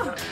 Ah!